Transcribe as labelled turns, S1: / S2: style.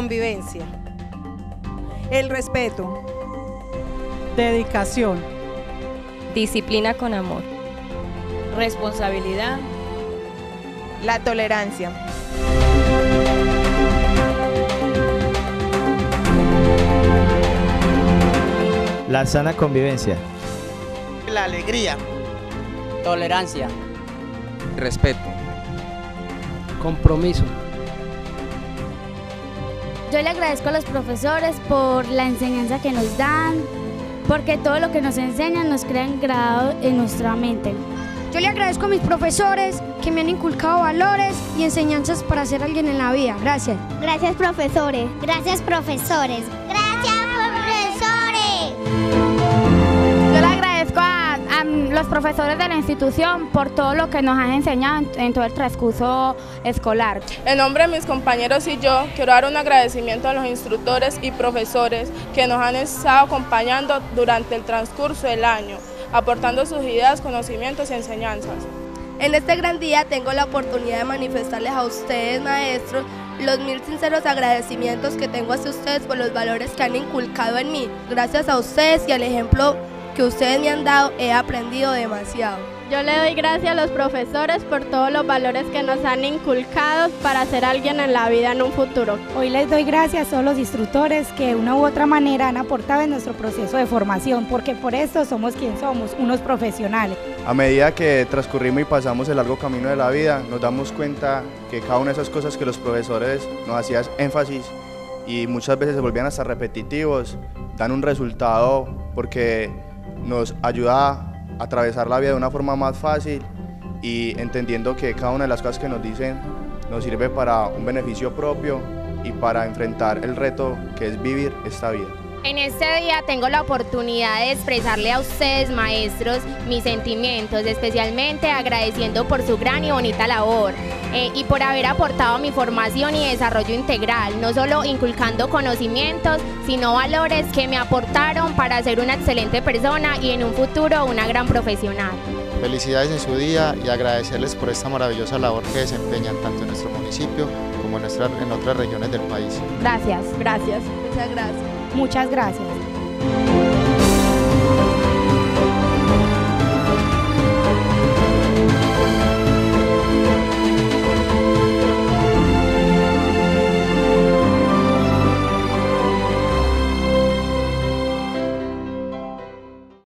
S1: Convivencia.
S2: El respeto.
S3: Dedicación.
S4: Disciplina con amor.
S5: Responsabilidad.
S6: La tolerancia.
S7: La sana convivencia.
S8: La alegría.
S9: Tolerancia.
S10: Respeto.
S11: Compromiso.
S12: Yo le agradezco a los profesores por la enseñanza que nos dan, porque todo lo que nos enseñan nos crea grado en nuestra mente.
S13: Yo le agradezco a mis profesores que me han inculcado valores y enseñanzas para ser alguien en la vida. Gracias.
S14: Gracias profesores. Gracias profesores.
S15: Profesores de la institución por todo lo que nos han enseñado en, en todo el transcurso escolar.
S16: En nombre de mis compañeros y yo quiero dar un agradecimiento a los instructores y profesores que nos han estado acompañando durante el transcurso del año aportando sus ideas, conocimientos y enseñanzas.
S17: En este gran día tengo la oportunidad de manifestarles a ustedes, maestros, los mil sinceros agradecimientos que tengo hacia ustedes por los valores que han inculcado en mí. Gracias a ustedes y al ejemplo que ustedes me han dado, he aprendido demasiado.
S18: Yo le doy gracias a los profesores por todos los valores que nos han inculcado para ser alguien en la vida en un futuro.
S19: Hoy les doy gracias a todos los instructores que de una u otra manera han aportado en nuestro proceso de formación, porque por esto somos quien somos, unos profesionales.
S20: A medida que transcurrimos y pasamos el largo camino de la vida, nos damos cuenta que cada una de esas cosas que los profesores nos hacían énfasis y muchas veces se volvían hasta repetitivos, dan un resultado porque nos ayuda a atravesar la vida de una forma más fácil y entendiendo que cada una de las cosas que nos dicen nos sirve para un beneficio propio y para enfrentar el reto que es vivir esta vida.
S4: En este día tengo la oportunidad de expresarle a ustedes, maestros, mis sentimientos, especialmente agradeciendo por su gran y bonita labor eh, y por haber aportado a mi formación y desarrollo integral, no solo inculcando conocimientos, sino valores que me aportaron para ser una excelente persona y en un futuro una gran profesional.
S7: Felicidades en su día y agradecerles por esta maravillosa labor que desempeñan tanto en nuestro municipio como en, nuestra, en otras regiones del país.
S15: Gracias.
S18: Gracias.
S17: Muchas gracias.
S19: Muchas gracias.